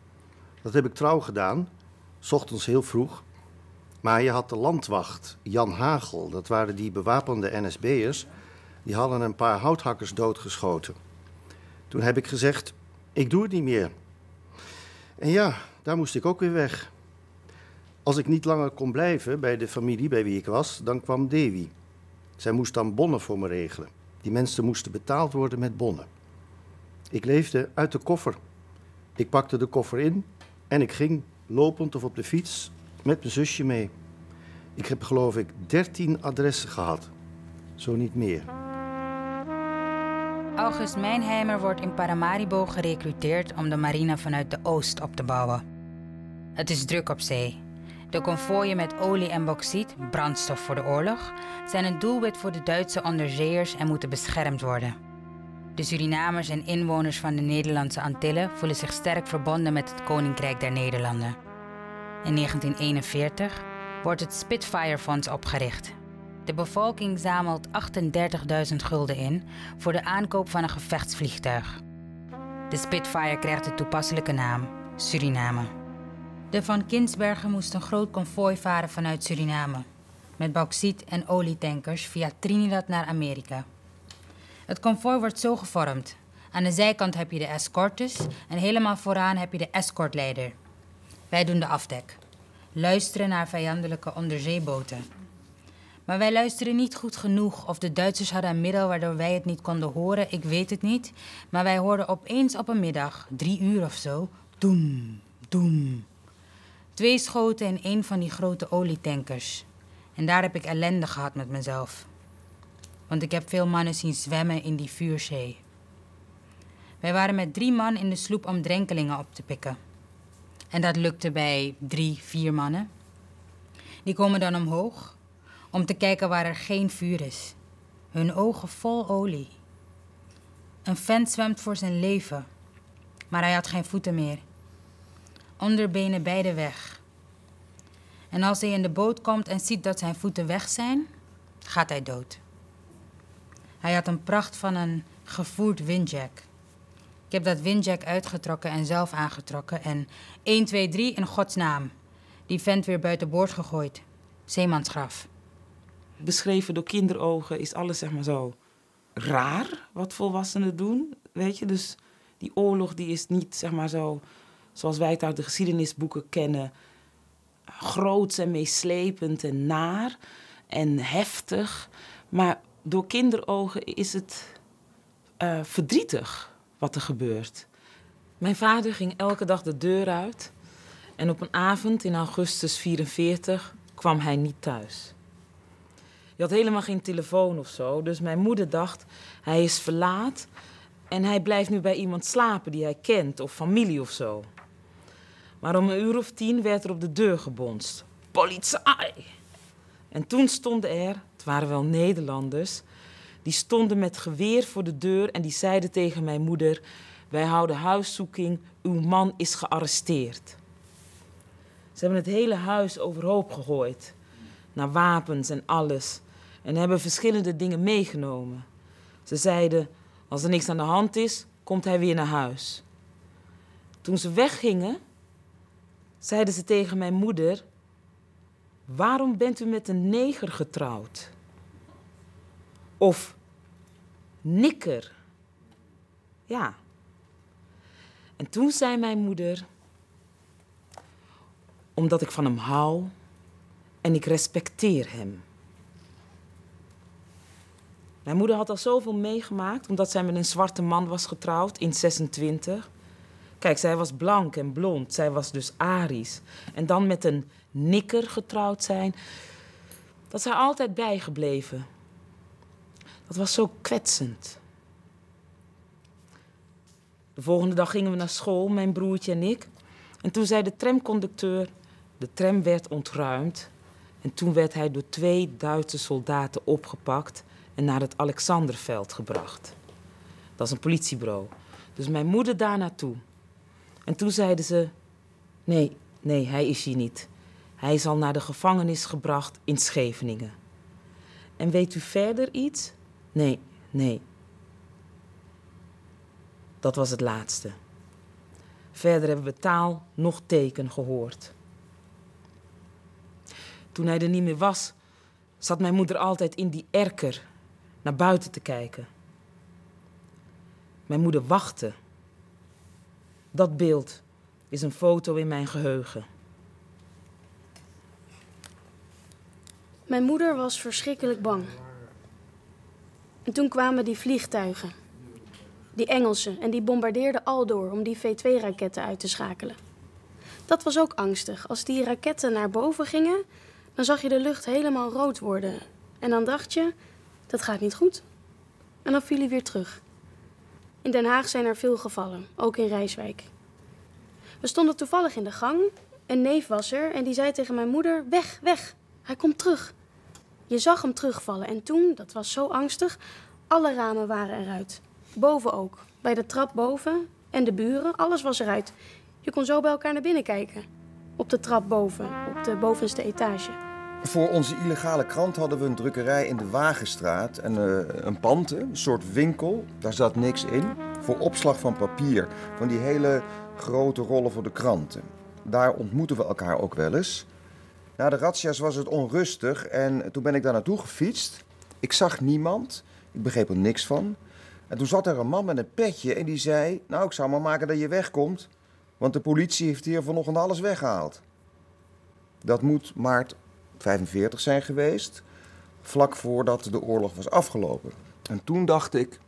Dat heb ik trouw gedaan, s ochtends heel vroeg. Maar je had de landwacht, Jan Hagel, dat waren die bewapende NSB'ers, die hadden een paar houthakkers doodgeschoten. Toen heb ik gezegd, ik doe het niet meer. En ja, daar moest ik ook weer weg. Als ik niet langer kon blijven bij de familie bij wie ik was, dan kwam Dewi. Zij moest dan bonnen voor me regelen. Die mensen moesten betaald worden met bonnen. Ik leefde uit de koffer. Ik pakte de koffer in en ik ging lopend of op de fiets met mijn zusje mee. Ik heb geloof ik 13 adressen gehad. Zo niet meer. August Mijnheimer wordt in Paramaribo gerecruiteerd om de marine vanuit de oost op te bouwen. Het is druk op zee. De konvooien met olie en bauxiet, brandstof voor de oorlog, zijn een doelwit voor de Duitse onderzeeërs en moeten beschermd worden. De Surinamers en inwoners van de Nederlandse Antillen voelen zich sterk verbonden met het Koninkrijk der Nederlanden. In 1941 wordt het Spitfire Fonds opgericht. De bevolking zamelt 38.000 gulden in voor de aankoop van een gevechtsvliegtuig. De Spitfire krijgt de toepasselijke naam Suriname. De Van Kinsbergen moest een groot konvooi varen vanuit Suriname. Met bauxiet en olietankers via Trinidad naar Amerika. Het konvooi wordt zo gevormd. Aan de zijkant heb je de escortes en helemaal vooraan heb je de escortleider. Wij doen de afdek. Luisteren naar vijandelijke onderzeeboten. Maar wij luisteren niet goed genoeg. Of de Duitsers hadden een middel waardoor wij het niet konden horen, ik weet het niet. Maar wij hoorden opeens op een middag, drie uur of zo, doem, doem. Twee schoten in een van die grote olietankers. En daar heb ik ellende gehad met mezelf. Want ik heb veel mannen zien zwemmen in die vuurzee. Wij waren met drie man in de sloep om drenkelingen op te pikken. En dat lukte bij drie, vier mannen. Die komen dan omhoog om te kijken waar er geen vuur is. Hun ogen vol olie. Een vent zwemt voor zijn leven, maar hij had geen voeten meer. Onderbenen beide weg. En als hij in de boot komt en ziet dat zijn voeten weg zijn, gaat hij dood. Hij had een pracht van een gevoerd windjack. Ik heb dat windjack uitgetrokken en zelf aangetrokken. En 1, 2, 3 in godsnaam. Die vent weer buiten boord gegooid. Zeemansgraf. Beschreven door kinderogen is alles zeg maar zo raar wat volwassenen doen. Weet je, dus die oorlog die is niet zeg maar zo zoals wij het uit de geschiedenisboeken kennen. Groots en meeslepend en naar en heftig. Maar door kinderogen is het uh, verdrietig wat er gebeurt. Mijn vader ging elke dag de deur uit en op een avond in augustus 44 kwam hij niet thuis. Je had helemaal geen telefoon of zo, dus mijn moeder dacht hij is verlaat en hij blijft nu bij iemand slapen die hij kent of familie of zo. Maar om een uur of tien werd er op de deur gebonst. Politie! En toen stonden er, het waren wel Nederlanders, die stonden met geweer voor de deur en die zeiden tegen mijn moeder: Wij houden huiszoeking, uw man is gearresteerd. Ze hebben het hele huis overhoop gegooid, naar wapens en alles, en hebben verschillende dingen meegenomen. Ze zeiden: Als er niks aan de hand is, komt hij weer naar huis. Toen ze weggingen, zeiden ze tegen mijn moeder: Waarom bent u met een neger getrouwd? Of nikker. Ja. En toen zei mijn moeder: Omdat ik van hem hou en ik respecteer hem. Mijn moeder had al zoveel meegemaakt omdat zij met een zwarte man was getrouwd in 26. Kijk, zij was blank en blond. Zij was dus Arisch. En dan met een nikker getrouwd zijn. Dat is haar altijd bijgebleven. Dat was zo kwetsend. De volgende dag gingen we naar school, mijn broertje en ik. En toen zei de tramconducteur: de tram werd ontruimd. En toen werd hij door twee Duitse soldaten opgepakt en naar het Alexanderveld gebracht. Dat is een politiebureau. Dus mijn moeder daar naartoe. En toen zeiden ze: Nee, nee, hij is hier niet. Hij is al naar de gevangenis gebracht in Scheveningen. En weet u verder iets? Nee, nee. Dat was het laatste. Verder hebben we taal nog teken gehoord. Toen hij er niet meer was, zat mijn moeder altijd in die erker naar buiten te kijken. Mijn moeder wachtte. Dat beeld is een foto in mijn geheugen. Mijn moeder was verschrikkelijk bang. En toen kwamen die vliegtuigen. Die Engelsen. En die bombardeerden al door om die V2-raketten uit te schakelen. Dat was ook angstig. Als die raketten naar boven gingen, dan zag je de lucht helemaal rood worden. En dan dacht je, dat gaat niet goed. En dan viel hij weer terug. In Den Haag zijn er veel gevallen, ook in Rijswijk. We stonden toevallig in de gang. Een neef was er en die zei tegen mijn moeder: Weg, weg, hij komt terug. Je zag hem terugvallen en toen, dat was zo angstig, alle ramen waren eruit. Boven ook, bij de trap boven en de buren, alles was eruit. Je kon zo bij elkaar naar binnen kijken. Op de trap boven, op de bovenste etage. Voor onze illegale krant hadden we een drukkerij in de Wagenstraat. En eh, een pand, een soort winkel. Daar zat niks in. Voor opslag van papier. Van die hele grote rollen voor de kranten. Daar ontmoeten we elkaar ook wel eens. Na de razzia's was het onrustig en toen ben ik daar naartoe gefietst. Ik zag niemand. Ik begreep er niks van. En toen zat er een man met een petje en die zei... Nou, ik zou maar maken dat je wegkomt. Want de politie heeft hier vanochtend alles weggehaald. Dat moet maart 45 zijn geweest, vlak voordat de oorlog was afgelopen. En toen dacht ik,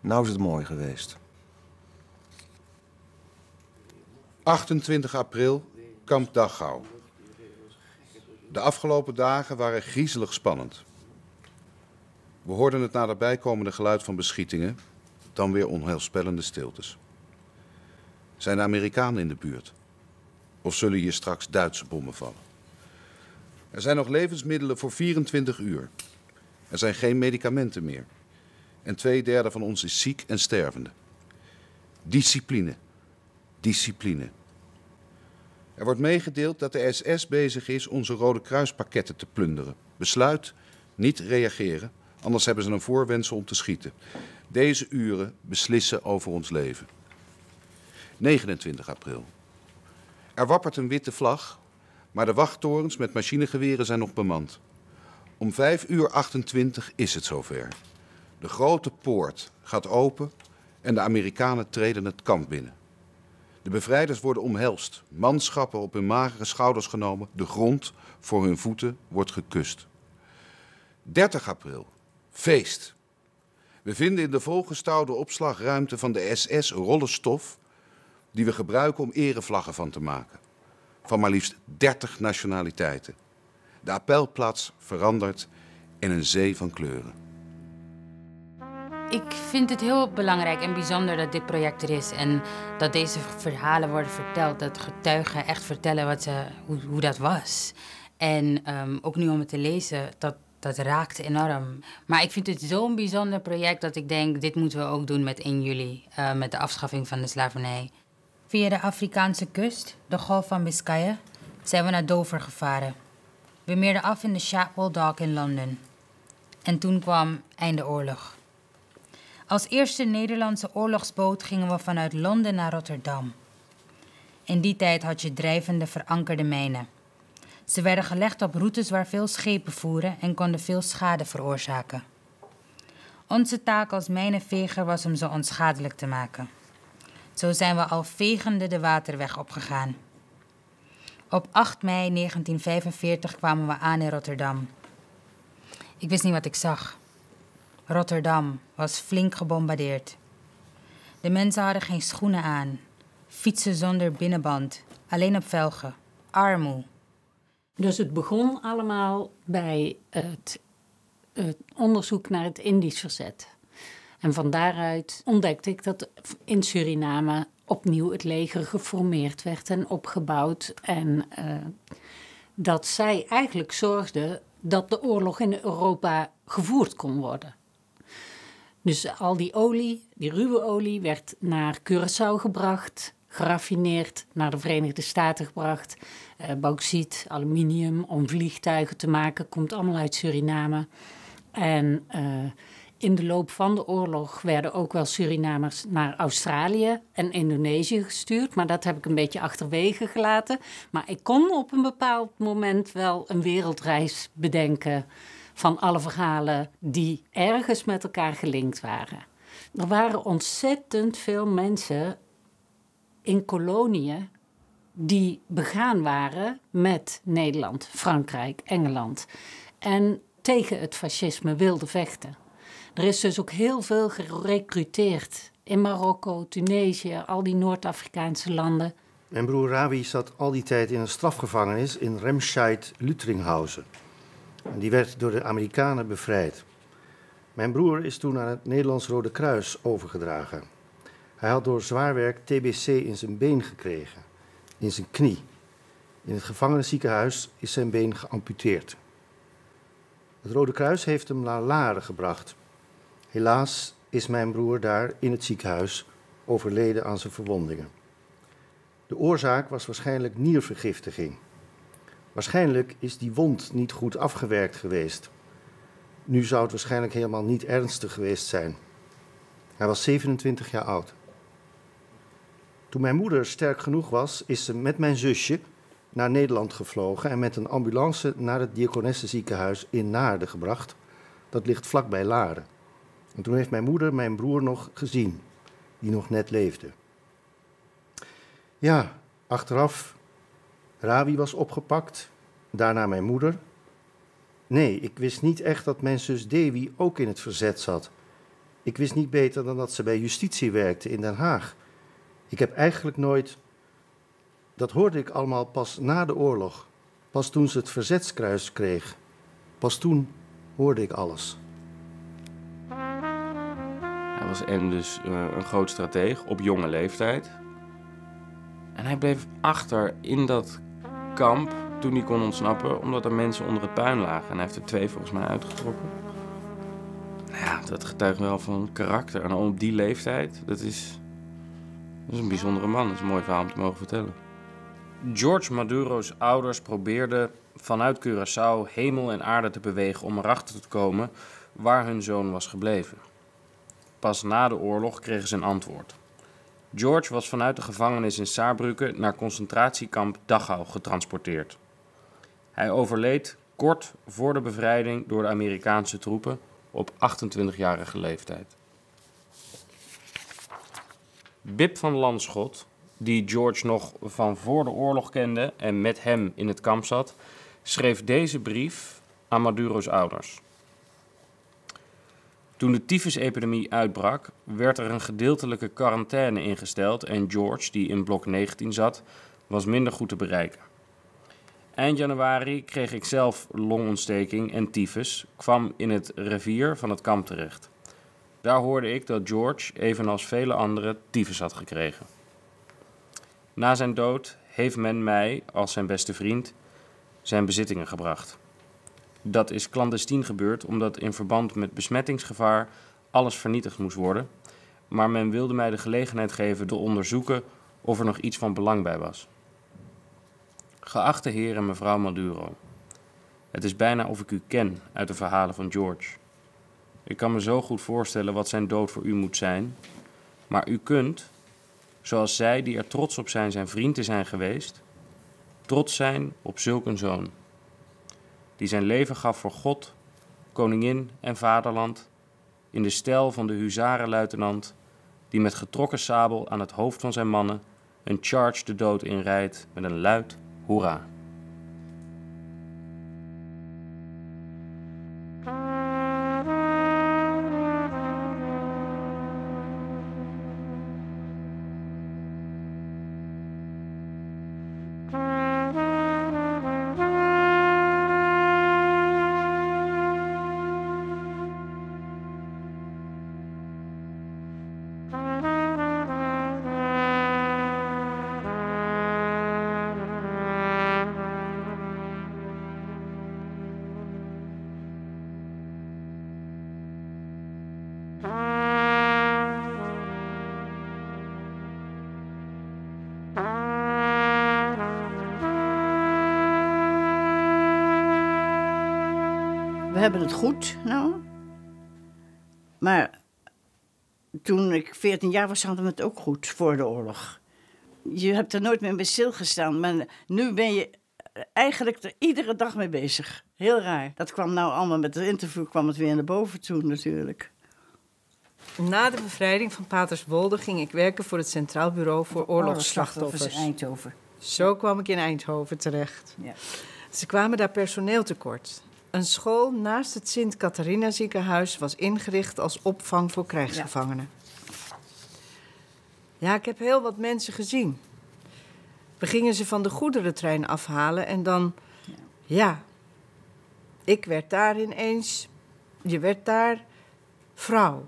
nou is het mooi geweest. 28 april, kamp Dachau. De afgelopen dagen waren griezelig spannend. We hoorden het naderbij komende geluid van beschietingen, dan weer onheilspellende stiltes. Zijn de Amerikanen in de buurt? Of zullen hier straks Duitse bommen vallen? Er zijn nog levensmiddelen voor 24 uur. Er zijn geen medicamenten meer. En twee derde van ons is ziek en stervende. Discipline. Discipline. Er wordt meegedeeld dat de SS bezig is onze Rode Kruispakketten te plunderen. Besluit niet reageren, anders hebben ze een voorwensel om te schieten. Deze uren beslissen over ons leven. 29 april. Er wappert een witte vlag, maar de wachttorens met machinegeweren zijn nog bemand. Om 5 uur 28 is het zover. De grote poort gaat open en de Amerikanen treden het kamp binnen. De bevrijders worden omhelst, manschappen op hun magere schouders genomen, de grond voor hun voeten wordt gekust. 30 april, feest. We vinden in de volgestouwde opslagruimte van de SS rollen stof die we gebruiken om erevlaggen van te maken. Van maar liefst 30 nationaliteiten. De appelplaats verandert in een zee van kleuren. Ik vind het heel belangrijk en bijzonder dat dit project er is en dat deze verhalen worden verteld. Dat getuigen echt vertellen wat ze, hoe, hoe dat was. En ehm, ook nu om het te lezen, dat, dat raakt enorm. Maar ik vind het zo'n bijzonder project dat ik denk, dit moeten we ook doen met 1 juli, uh, met de afschaffing van de slavernij. Via de Afrikaanse kust, de Golf van Biscayen, zijn we naar Dover gevaren. We meerden af in de Shapwell Dock in Londen. En toen kwam einde oorlog. Als eerste Nederlandse oorlogsboot gingen we vanuit Londen naar Rotterdam. In die tijd had je drijvende verankerde mijnen. Ze werden gelegd op routes waar veel schepen voeren en konden veel schade veroorzaken. Onze taak als mijnenveger was om ze onschadelijk te maken. Zo zijn we al vegende de waterweg opgegaan. Op 8 mei 1945 kwamen we aan in Rotterdam. Ik wist niet wat ik zag. Rotterdam was flink gebombardeerd. De mensen hadden geen schoenen aan, fietsen zonder binnenband, alleen op velgen, armoe. Dus het begon allemaal bij het, het onderzoek naar het Indisch verzet. En van daaruit ontdekte ik dat in Suriname opnieuw het leger geformeerd werd en opgebouwd. En uh, dat zij eigenlijk zorgden dat de oorlog in Europa gevoerd kon worden. Dus al die olie, die ruwe olie, werd naar Curaçao gebracht, geraffineerd, naar de Verenigde Staten gebracht. Uh, bauxiet, aluminium om vliegtuigen te maken, komt allemaal uit Suriname. En uh, in de loop van de oorlog werden ook wel Surinamers naar Australië en Indonesië gestuurd. Maar dat heb ik een beetje achterwege gelaten. Maar ik kon op een bepaald moment wel een wereldreis bedenken van alle verhalen die ergens met elkaar gelinkt waren. Er waren ontzettend veel mensen in koloniën die begaan waren met Nederland, Frankrijk, Engeland. En tegen het fascisme wilden vechten. Er is dus ook heel veel gerecruiteerd in Marokko, Tunesië, al die Noord-Afrikaanse landen. Mijn broer Rawi zat al die tijd in een strafgevangenis in Remscheid-Lutringhausen. En die werd door de Amerikanen bevrijd. Mijn broer is toen aan het Nederlands Rode Kruis overgedragen. Hij had door zwaar werk TBC in zijn been gekregen, in zijn knie. In het gevangenisziekenhuis is zijn been geamputeerd. Het Rode Kruis heeft hem naar Laren gebracht. Helaas is mijn broer daar in het ziekenhuis overleden aan zijn verwondingen. De oorzaak was waarschijnlijk niervergiftiging. Waarschijnlijk is die wond niet goed afgewerkt geweest. Nu zou het waarschijnlijk helemaal niet ernstig geweest zijn. Hij was 27 jaar oud. Toen mijn moeder sterk genoeg was, is ze met mijn zusje naar Nederland gevlogen en met een ambulance naar het Diakonessenziekenhuis in Naarden gebracht. Dat ligt vlakbij Laren. En toen heeft mijn moeder mijn broer nog gezien, die nog net leefde. Ja, achteraf, Rabi was opgepakt, daarna mijn moeder. Nee, ik wist niet echt dat mijn zus Dewi ook in het verzet zat. Ik wist niet beter dan dat ze bij justitie werkte in Den Haag. Ik heb eigenlijk nooit. Dat hoorde ik allemaal pas na de oorlog. Pas toen ze het verzetskruis kreeg. Pas toen hoorde ik alles. Hij was en dus uh, een groot strateeg op jonge leeftijd. En hij bleef achter in dat kamp toen hij kon ontsnappen, omdat er mensen onder het puin lagen. En hij heeft er twee volgens mij uitgetrokken. Nou ja, dat getuigt wel van karakter. En op die leeftijd, dat is, dat is een bijzondere man. Dat is een mooi verhaal om te mogen vertellen. George Maduro's ouders probeerden vanuit Curaçao hemel en aarde te bewegen om erachter te komen waar hun zoon was gebleven. Pas na de oorlog kregen ze een antwoord. George was vanuit de gevangenis in Saarbrücken naar concentratiekamp Dachau getransporteerd. Hij overleed kort voor de bevrijding door de Amerikaanse troepen op 28-jarige leeftijd. Bib van Landschot, die George nog van voor de oorlog kende en met hem in het kamp zat, schreef deze brief aan Maduro's ouders. Toen de tyfusepidemie uitbrak, werd er een gedeeltelijke quarantaine ingesteld en George, die in blok 19 zat, was minder goed te bereiken. Eind januari kreeg ik zelf longontsteking en tyfus, kwam in het rivier van het kamp terecht. Daar hoorde ik dat George, evenals vele anderen, tyfus had gekregen. Na zijn dood heeft men mij, als zijn beste vriend, zijn bezittingen gebracht. Dat is clandestien gebeurd omdat in verband met besmettingsgevaar alles vernietigd moest worden, maar men wilde mij de gelegenheid geven te onderzoeken of er nog iets van belang bij was. Geachte heer en mevrouw Maduro, het is bijna of ik u ken uit de verhalen van George. Ik kan me zo goed voorstellen wat zijn dood voor u moet zijn, maar u kunt, zoals zij die er trots op zijn zijn vriend te zijn geweest, trots zijn op zulk een zoon die zijn leven gaf voor God, koningin en vaderland, in de stijl van de huzarenluitenant, die met getrokken sabel aan het hoofd van zijn mannen een charge de dood inrijdt met een luid hoera. Het goed, nou. Maar toen ik 14 jaar was, hadden we het ook goed voor de oorlog. Je hebt er nooit meer bij stilgestaan, maar nu ben je eigenlijk er iedere dag mee bezig. Heel raar. Dat kwam nou allemaal met het interview, kwam het weer naar boven toe natuurlijk. Na de bevrijding van Paterswolde ging ik werken voor het Centraal Bureau voor Oorlogsslachtoffers. Oorlogsslachtoffers Eindhoven. Zo kwam ik in Eindhoven terecht. Ja. Ze kwamen daar personeel tekort. Een school naast het Sint-Catharina ziekenhuis was ingericht als opvang voor krijgsgevangenen. Ja, ik heb heel wat mensen gezien. We gingen ze van de goederentrein afhalen en dan, ja, ik werd daar ineens, je werd daar vrouw.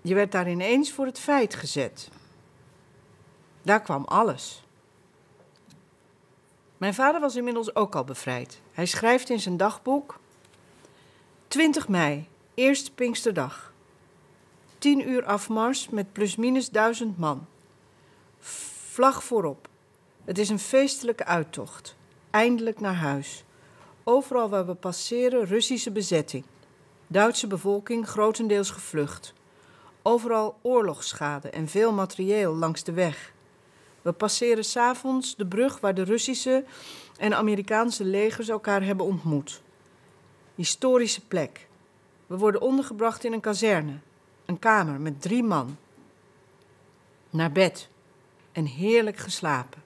Je werd daar ineens voor het feit gezet. Daar kwam alles. Mijn vader was inmiddels ook al bevrijd. Hij schrijft in zijn dagboek: 20 mei, eerste Pinksterdag. 10 uur afmars met plusminus duizend man. Vlag voorop. Het is een feestelijke uittocht. Eindelijk naar huis. Overal waar we passeren Russische bezetting. Duitse bevolking grotendeels gevlucht. Overal oorlogsschade en veel materieel langs de weg. We passeren s'avonds de brug waar de Russische en Amerikaanse legers elkaar hebben ontmoet. Historische plek. We worden ondergebracht in een kazerne, een kamer met drie man. Naar bed en heerlijk geslapen.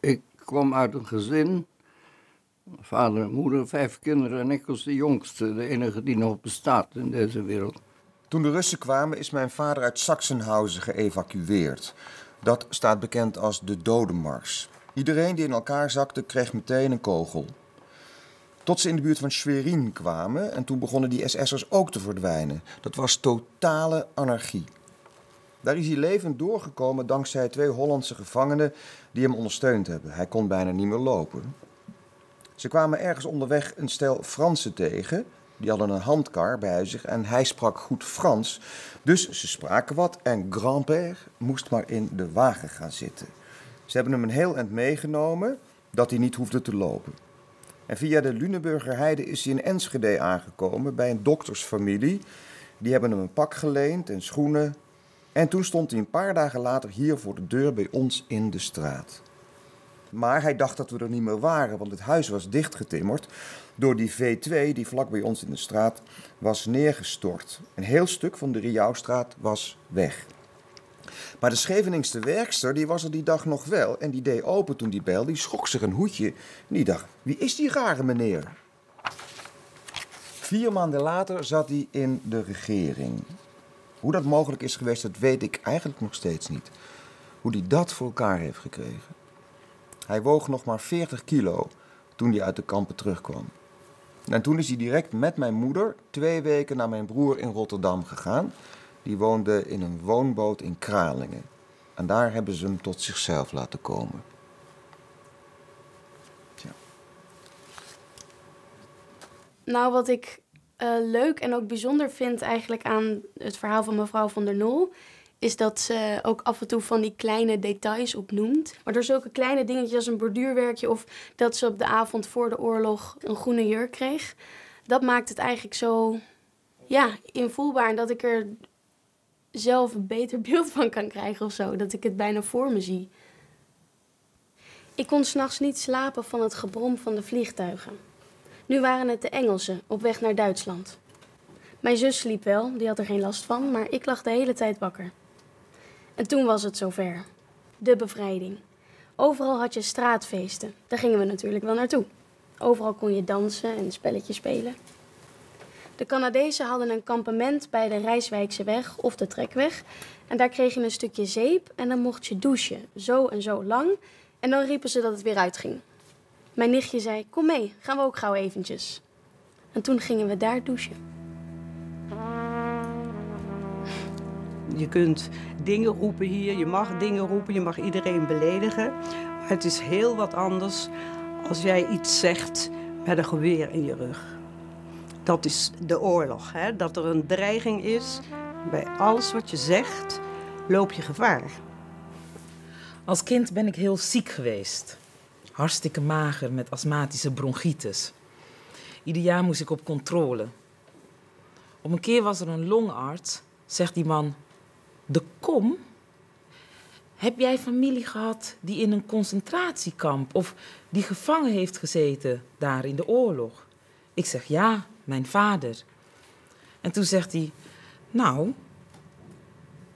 Ik kwam uit een gezin, vader en moeder, vijf kinderen en ik was de jongste, de enige die nog bestaat in deze wereld. Toen de Russen kwamen is mijn vader uit Sachsenhausen geëvacueerd. Dat staat bekend als de dodenmars. Iedereen die in elkaar zakte kreeg meteen een kogel. Tot ze in de buurt van Schwerin kwamen en toen begonnen die SS'ers ook te verdwijnen. Dat was totale anarchie. Daar is hij levend doorgekomen dankzij twee Hollandse gevangenen die hem ondersteund hebben. Hij kon bijna niet meer lopen. Ze kwamen ergens onderweg een stel Fransen tegen. Die hadden een handkar bij zich en hij sprak goed Frans. Dus ze spraken wat en grand-père moest maar in de wagen gaan zitten. Ze hebben hem een heel eind meegenomen dat hij niet hoefde te lopen. En via de Luneburger Heide is hij in Enschede aangekomen bij een doktersfamilie. Die hebben hem een pak geleend en schoenen. En toen stond hij een paar dagen later hier voor de deur bij ons in de straat. Maar hij dacht dat we er niet meer waren, want het huis was dichtgetimmerd door die V2 die vlak bij ons in de straat was neergestort. Een heel stuk van de Riauwstraat was weg. Maar de Scheveningse werkster die was er die dag nog wel en die deed open toen die bel. Die schrok zich een hoedje en die dacht, wie is die rare meneer? Vier maanden later zat hij in de regering. Hoe dat mogelijk is geweest, dat weet ik eigenlijk nog steeds niet. Hoe hij dat voor elkaar heeft gekregen. Hij woog nog maar 40 kilo toen hij uit de kampen terugkwam. En toen is hij direct met mijn moeder twee weken naar mijn broer in Rotterdam gegaan. Die woonde in een woonboot in Kralingen. En daar hebben ze hem tot zichzelf laten komen. Nou, wat ik eh, leuk en ook bijzonder vind eigenlijk aan het verhaal van mevrouw van der Nol... is dat ze ook af en toe van die kleine details opnoemt. Maar door zulke kleine dingetjes als een borduurwerkje... of dat ze op de avond voor de oorlog een groene jurk kreeg... dat maakt het eigenlijk zo ja, invoelbaar. Dat ik er zelf een beter beeld van kan krijgen of zo. Dat ik het bijna voor me zie. Ik kon s'nachts niet slapen van het gebrom van de vliegtuigen. Nu waren het de Engelsen op weg naar Duitsland. Mijn zus sliep wel, die had er geen last van, maar ik lag de hele tijd wakker. En toen was het zover. De bevrijding. Overal had je straatfeesten. Daar gingen we natuurlijk wel naartoe. Overal kon je dansen en spelletjes spelen. De Canadezen hadden een kampement bij de Rijswijkse weg of de Trekweg. En daar kreeg je een stukje zeep en dan mocht je douchen. Zo en zo lang. En dan riepen ze dat het weer uitging. Mijn nichtje zei, kom mee, gaan we ook gauw eventjes. En toen gingen we daar douchen. Je kunt dingen roepen hier, je mag dingen roepen, je mag iedereen beledigen. Maar het is heel wat anders als jij iets zegt met een geweer in je rug. Dat is de oorlog, hè? dat er een dreiging is. Bij alles wat je zegt, loop je gevaar. Als kind ben ik heel ziek geweest. Hartstikke mager met astmatische bronchitis. Ieder jaar moest ik op controle. Op een keer was er een longarts, zegt die man: De kom? Heb jij familie gehad die in een concentratiekamp of die gevangen heeft gezeten daar in de oorlog? Ik zeg ja, mijn vader. En toen zegt hij: Nou,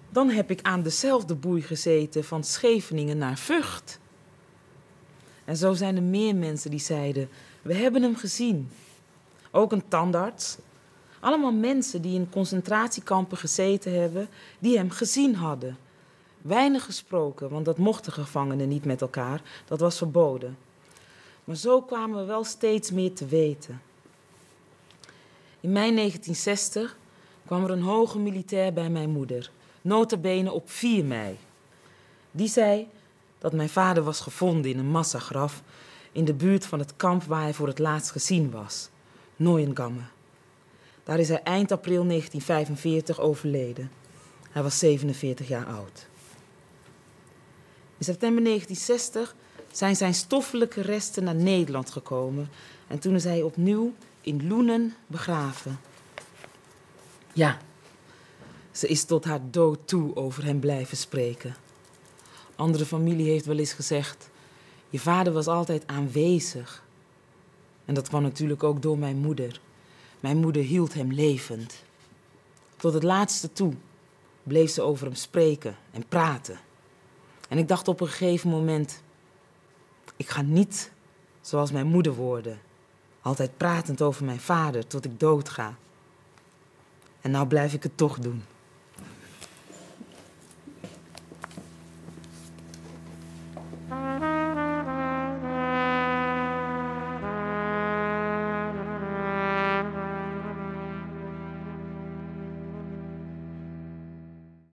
dan heb ik aan dezelfde boei gezeten van Scheveningen naar Vught. En zo zijn er meer mensen die zeiden: We hebben hem gezien. Ook een tandarts. Allemaal mensen die in concentratiekampen gezeten hebben, die hem gezien hadden. Weinig gesproken, want dat mochten gevangenen niet met elkaar, dat was verboden. Maar zo kwamen we wel steeds meer te weten. In mei 1960 kwam er een hoge militair bij mijn moeder, notabene op 4 mei. Die zei dat mijn vader was gevonden in een massagraf in de buurt van het kamp waar hij voor het laatst gezien was, Neuengamme. Daar is hij eind april 1945 overleden. Hij was 47 jaar oud. In september 1960 zijn zijn stoffelijke resten naar Nederland gekomen en toen is hij opnieuw in Loenen begraven. Ja, ze is tot haar dood toe over hem blijven spreken. Andere familie heeft wel eens gezegd: Je vader was altijd aanwezig. En dat kwam natuurlijk ook door mijn moeder. Mijn moeder hield hem levend. Tot het laatste toe bleef ze over hem spreken en praten. En ik dacht op een gegeven moment: Ik ga niet zoals mijn moeder worden, altijd pratend over mijn vader tot ik doodga. En nou blijf ik het toch doen.